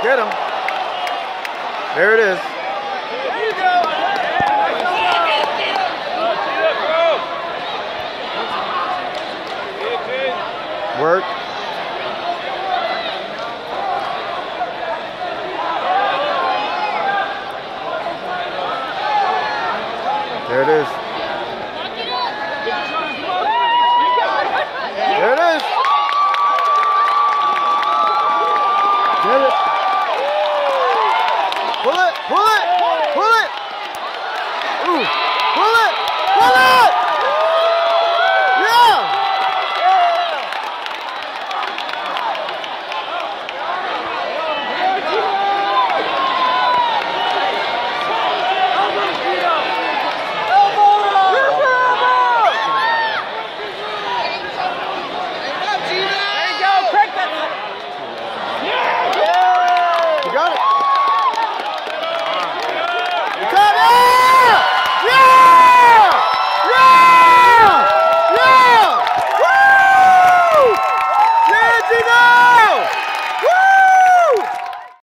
Get him. There it is. Work. There it is. There it is. Get it.